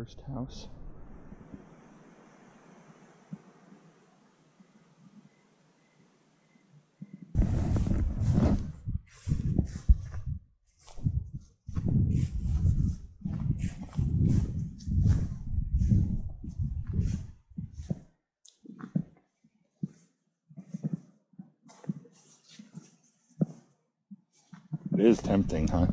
first house. It is tempting, huh?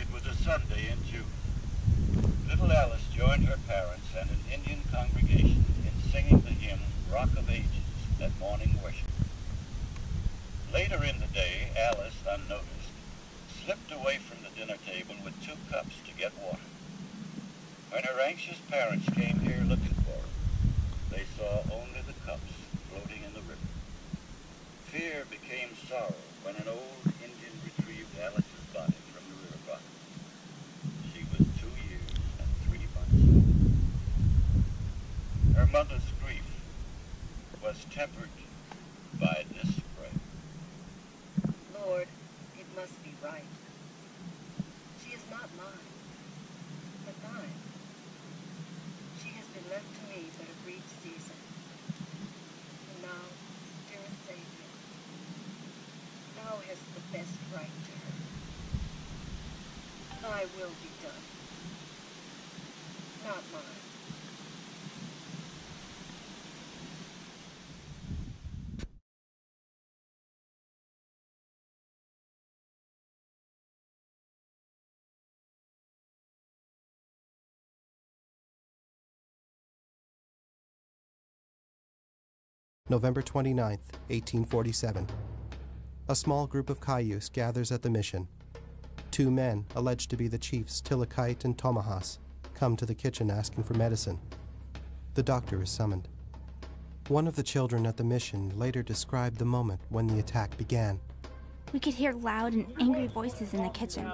It was a Sunday in June. Little Alice joined her parents and an Indian congregation in singing the hymn Rock of Ages at morning worship. Later in the day, Alice, unnoticed, slipped away from the dinner table with two cups to get water. When her anxious parents came here looking for her, they saw only the cups floating in the river. Fear became sorrow when an old Indian retrieved Alice's body from the river bottom. She was two years and three months old. Her mother's grief was tempered by this prayer. Lord, it must be right. She is not mine, but thine. She has been left to me but a brief season. And now, dearest Savior, thou hast the best right to her. Thy will be done, not mine. November 29, 1847. A small group of Cayuse gathers at the mission. Two men, alleged to be the chiefs Tiloukaikt and Tomahas, come to the kitchen asking for medicine. The doctor is summoned. One of the children at the mission later described the moment when the attack began. We could hear loud and angry voices in the kitchen.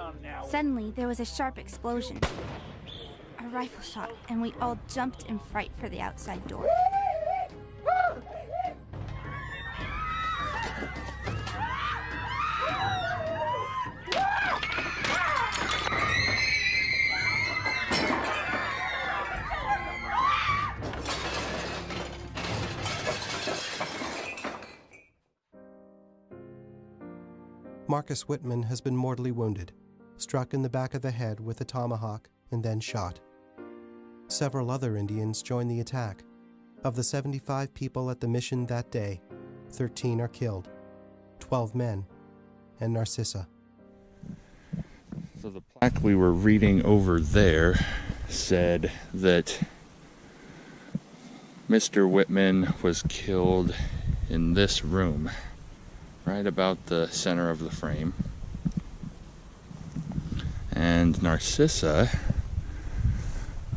Suddenly, there was a sharp explosion. A rifle shot, and we all jumped in fright for the outside door. Marcus Whitman has been mortally wounded, struck in the back of the head with a tomahawk, and then shot. Several other Indians join the attack. Of the 75 people at the mission that day, 13 are killed 12 men, and Narcissa. So the plaque we were reading over there said that Mr. Whitman was killed in this room, right about the center of the frame. And Narcissa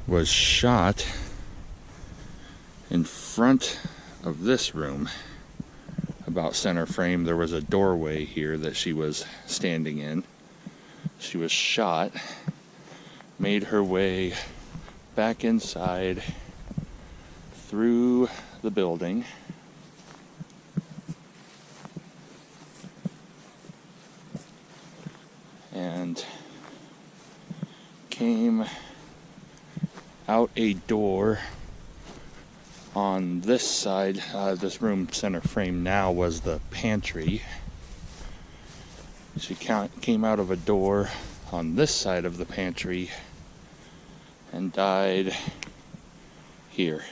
was shot in front of this room, about center frame. There was a doorway here that she was standing in. She was shot, made her way back inside through the building. And came a door on this side. Uh, this room center frame now was the pantry. She came out of a door on this side of the pantry and died here.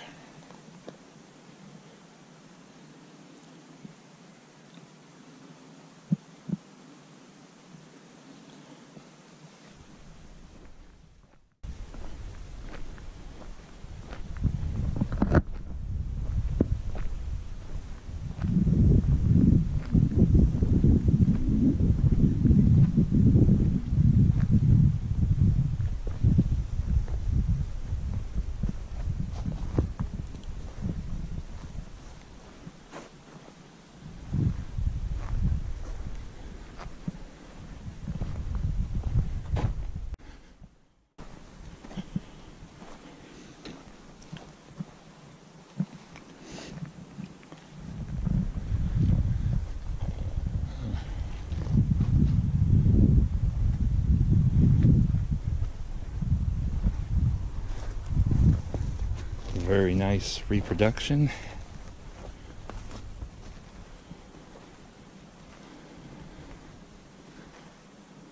Very nice reproduction.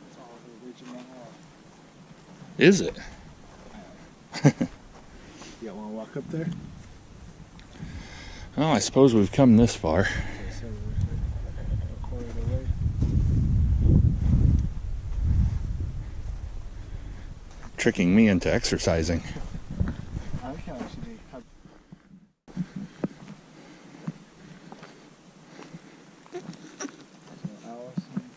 It's all original. Is it? You want to walk up there? Oh, I suppose we've come this far. Okay, so we're a quarter of the way. Tricking me into exercising. I can actually have. So Allison.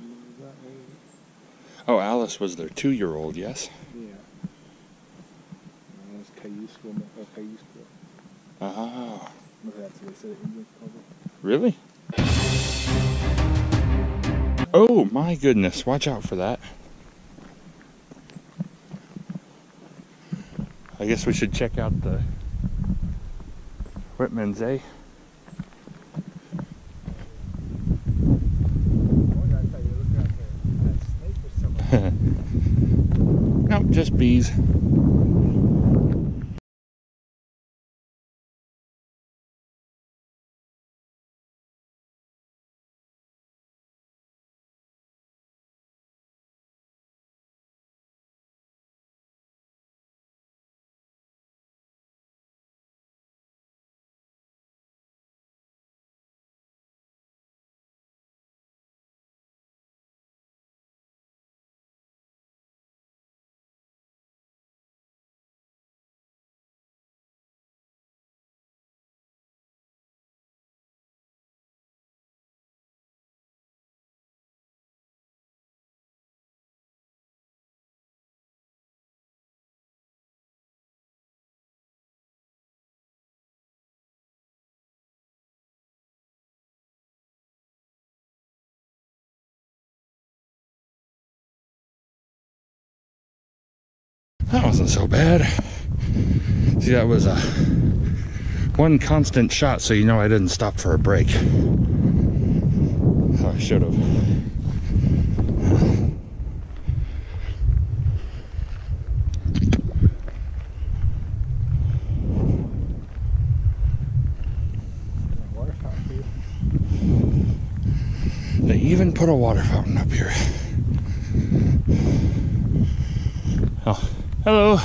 Move that way. Was their two year old, yes? Yeah. That's Cayusco, or Cayusco. Ah, that's what they said the Indians called it. really? Oh my goodness, watch out for that. I guess we should check out the Whitman's, eh? Oh, I thought you were looking at the, that snake or something. Nope, just bees. That wasn't so bad. See, that was a one constant shot, so you know I didn't stop for a break. Oh, I should have. They even put a water fountain up here. Oh, hello.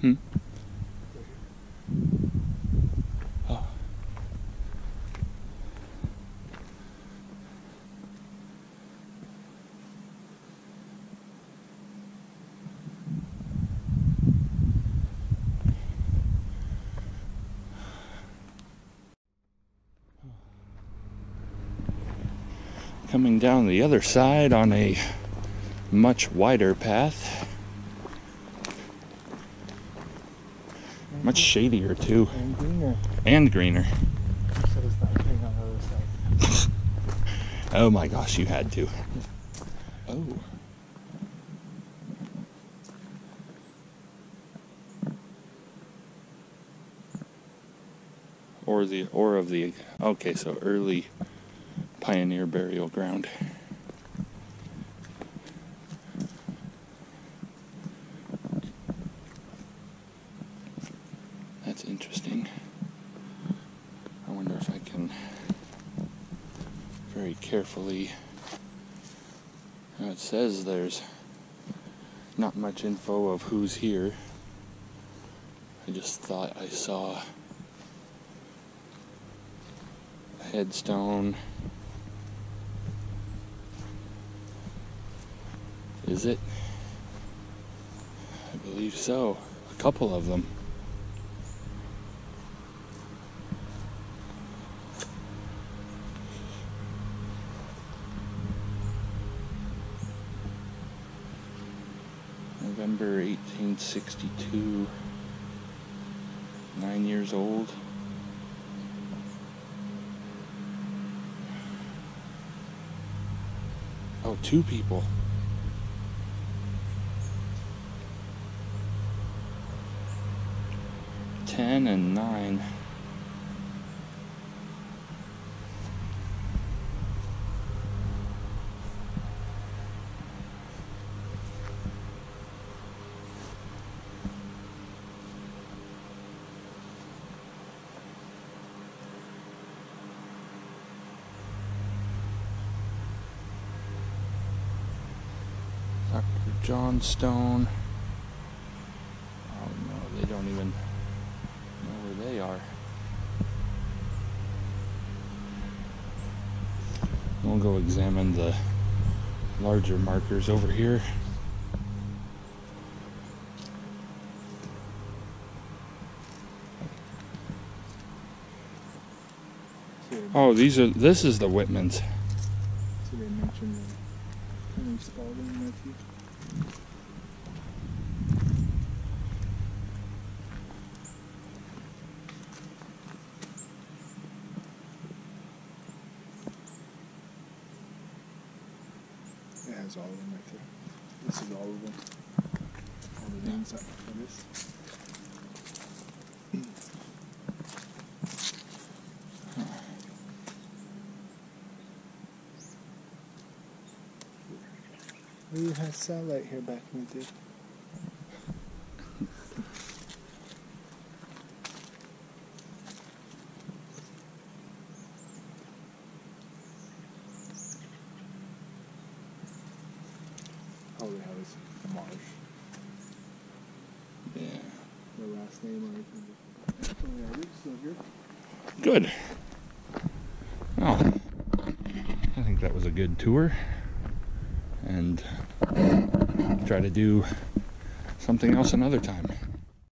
Hmm? Coming down the other side on a much wider path. Much shadier too. And greener. And greener. You said it's not green on the other side. Oh my gosh, you had to. Oh. Or the or of the okay, so early pioneer burial ground. That's interesting. I wonder if I can very carefully. It says there's not much info of who's here. I just thought I saw a headstone. Is it? I believe so. A couple of them. November 1862, nine years old. Oh, two people. Ten and nine. Dr. John Stone. Oh no, they don't even know where they are. We'll go examine the larger markers over here. Oh, these are. This is the Whitmans. so they mentioned the Henry Spalding nephew. It has all of them right there. This is all of them. Names up for this. We had satellite here back in the day. All we have is Marsh. Last name. Good. Oh, I think that was a good tour. And try to do something else another time.